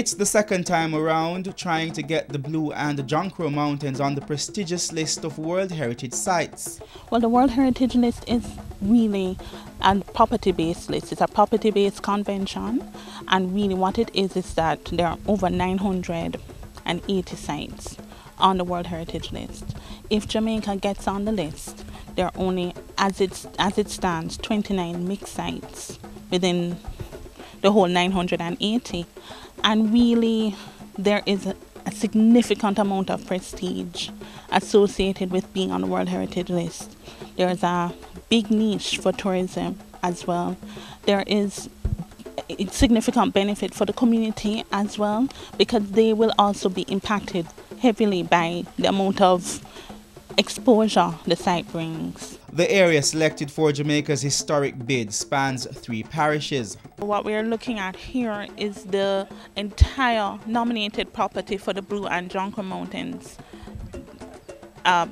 It's the second time around trying to get the Blue and the John Crow Mountains on the prestigious list of World Heritage Sites. Well, the World Heritage List is really a property based list. It's a property based convention, and really what it is is that there are over 980 sites on the World Heritage List. If Jamaica gets on the list, there are only, as it, as it stands, 29 mixed sites within the whole 980. And really, there is a, a significant amount of prestige associated with being on the World Heritage List. There's a big niche for tourism as well. There is a significant benefit for the community as well because they will also be impacted heavily by the amount of exposure the site brings. The area selected for Jamaica's historic bid spans three parishes. What we're looking at here is the entire nominated property for the Blue and Crow Mountains uh,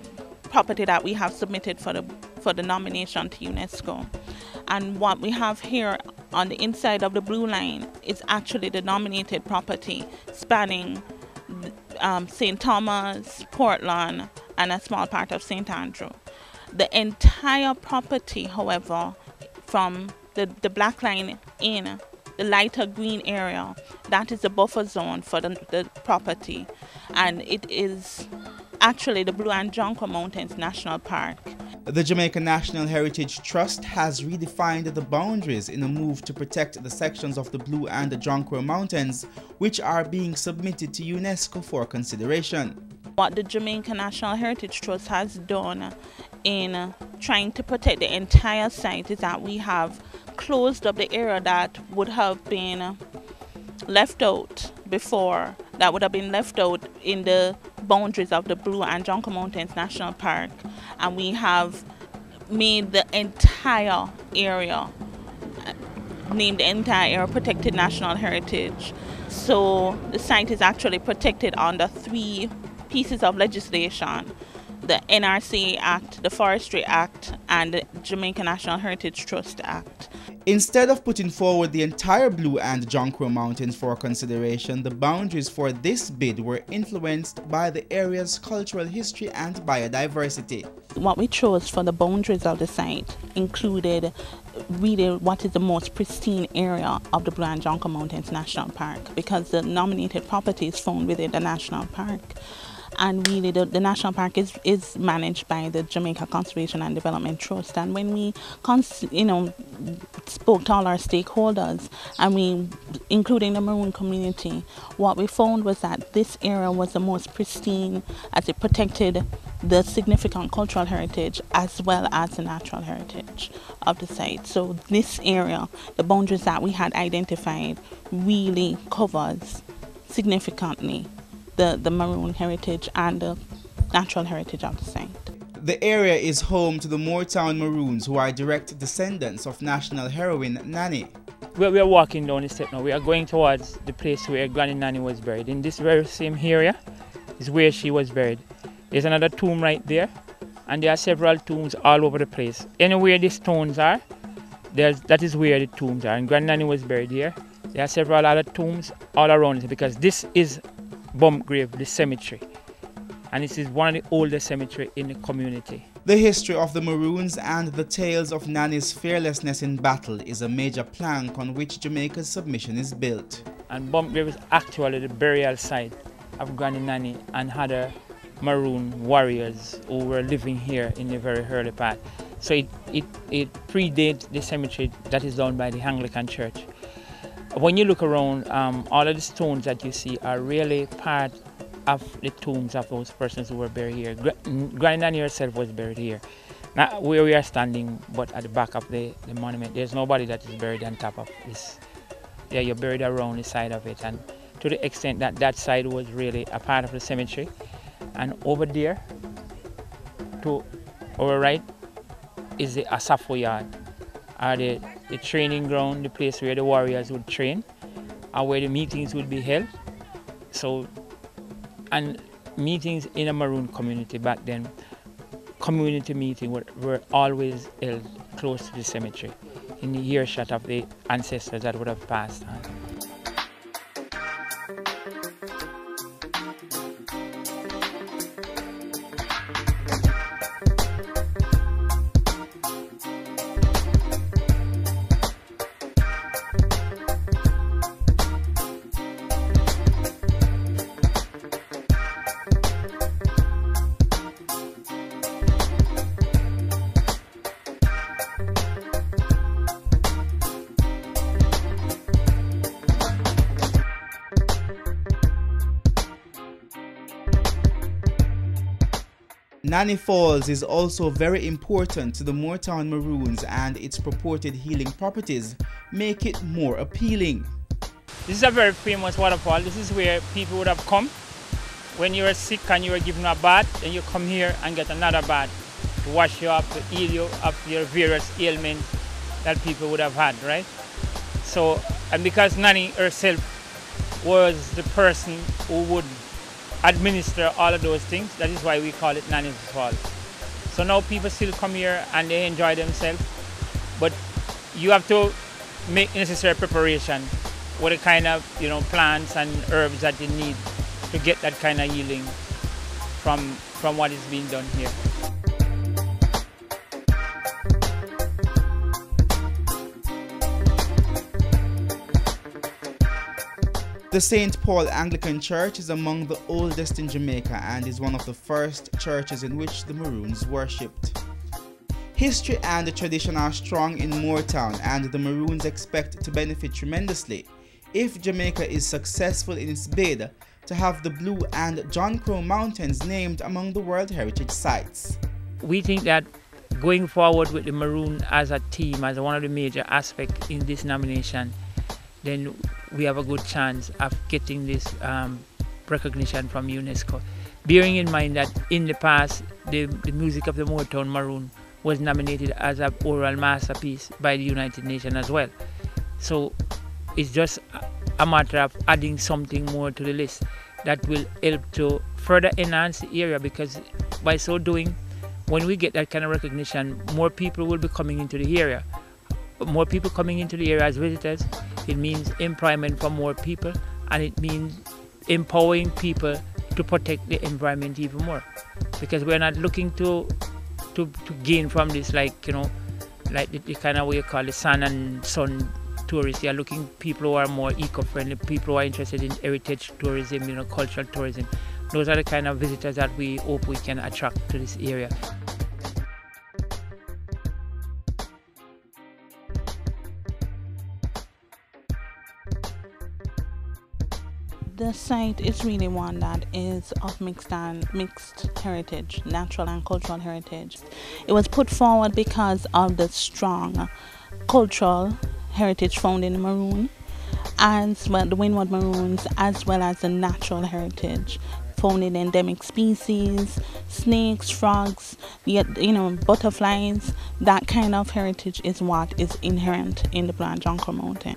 property that we have submitted for the for the nomination to UNESCO. And what we have here on the inside of the blue line is actually the nominated property spanning um, St. Thomas, Portland, and a small part of St. Andrew. The entire property, however, from the, the black line in the lighter green area, that is the buffer zone for the, the property. And it is actually the Blue and John Mountains National Park. The Jamaica National Heritage Trust has redefined the boundaries in a move to protect the sections of the Blue and the Crow Mountains which are being submitted to UNESCO for consideration. What the Jamaica National Heritage Trust has done in uh, trying to protect the entire site is that we have closed up the area that would have been uh, left out before, that would have been left out in the boundaries of the Blue and John Mountains National Park. And we have made the entire area, uh, named the entire area protected national heritage. So the site is actually protected under three pieces of legislation the NRC Act, the Forestry Act, and the Jamaica National Heritage Trust Act. Instead of putting forward the entire Blue and John Crow Mountains for consideration, the boundaries for this bid were influenced by the area's cultural history and biodiversity. What we chose for the boundaries of the site included really what is the most pristine area of the Blue and John Crow Mountains National Park because the nominated property is found within the national park and really the, the national park is, is managed by the Jamaica Conservation and Development Trust. And when we you know spoke to all our stakeholders and we including the maroon community what we found was that this area was the most pristine as it protected the significant cultural heritage as well as the natural heritage of the site. So this area the boundaries that we had identified really covers significantly the, the maroon heritage and the natural heritage of the site. The area is home to the Moore Town Maroons, who are direct descendants of national heroine Nanny. We are walking down the step now. We are going towards the place where Granny Nanny was buried. In this very same area is where she was buried. There's another tomb right there, and there are several tombs all over the place. Anywhere the stones are, there's, that is where the tombs are. And Granny Nanny was buried here. There are several other tombs all around it because this is Bump Grave, the cemetery. And this is one of the oldest cemetery in the community. The history of the Maroons and the tales of Nanny's fearlessness in battle is a major plank on which Jamaica's submission is built. And Bump Grave is actually the burial site of Granny Nanny and other Maroon warriors who were living here in the very early part. So it, it, it predates the cemetery that is owned by the Anglican Church. When you look around, um, all of the stones that you see are really part of the tombs of those persons who were buried here. Nanny herself was buried here. Not where we are standing, but at the back of the, the monument. There's nobody that is buried on top of this. Yeah, you're buried around the side of it. And to the extent that that side was really a part of the cemetery. And over there, to our right, is the Asafo yard, are the the training ground, the place where the warriors would train and where the meetings would be held. So, and meetings in a Maroon community back then, community meetings were, were always held close to the cemetery in the earshot of the ancestors that would have passed on. Nanny Falls is also very important to the Moore Town Maroons and its purported healing properties make it more appealing. This is a very famous waterfall. This is where people would have come when you were sick and you were given a bath, and you come here and get another bath to wash you up, to heal you of your various ailments that people would have had, right? So, and because Nanny herself was the person who would administer all of those things. That is why we call it Nanny's Falls. So now people still come here and they enjoy themselves, but you have to make necessary preparation with the kind of you know plants and herbs that you need to get that kind of healing from from what is being done here. The St. Paul Anglican Church is among the oldest in Jamaica and is one of the first churches in which the Maroons worshipped. History and tradition are strong in Moore Town and the Maroons expect to benefit tremendously if Jamaica is successful in its bid to have the Blue and John Crow Mountains named among the World Heritage Sites. We think that going forward with the Maroon as a team, as one of the major aspects in this nomination, then we have a good chance of getting this um, recognition from UNESCO. Bearing in mind that in the past, the, the music of the Moore Town Maroon was nominated as an oral masterpiece by the United Nations as well. So it's just a matter of adding something more to the list that will help to further enhance the area because by so doing, when we get that kind of recognition, more people will be coming into the area. More people coming into the area as visitors, it means employment for more people and it means empowering people to protect the environment even more. Because we're not looking to to, to gain from this like, you know, like the, the kind of what you call the sun and sun tourists. They are looking people who are more eco-friendly, people who are interested in heritage tourism, you know, cultural tourism. Those are the kind of visitors that we hope we can attract to this area. The site is really one that is of mixed and mixed heritage, natural and cultural heritage. It was put forward because of the strong cultural heritage found in the maroon, as well the Windward Maroons, as well as the natural heritage found endemic species, snakes, frogs, you know, butterflies. That kind of heritage is what is inherent in the Black Junker Mountain.